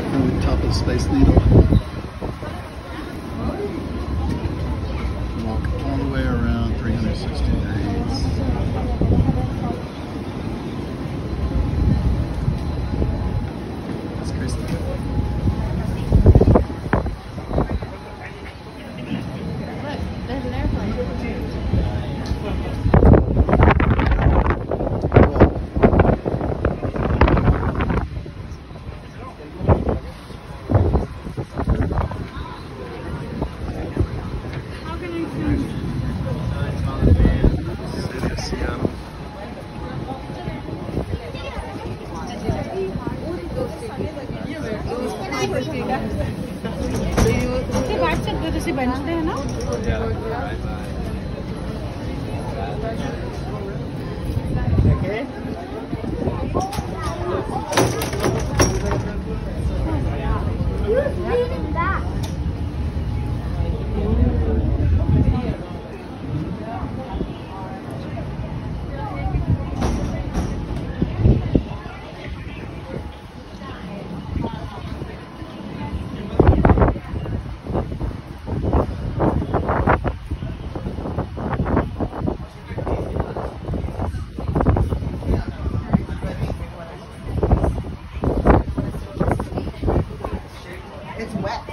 there from the top of Space Needle. Walk all the way around 360. ਉੱਥੇ ਬੈਠ ਸਕਦੇ ਤੁਸੀਂ ਬੈਂਚ ਤੇ ਹੈ ਨਾ Okay. Yeah. It's wet.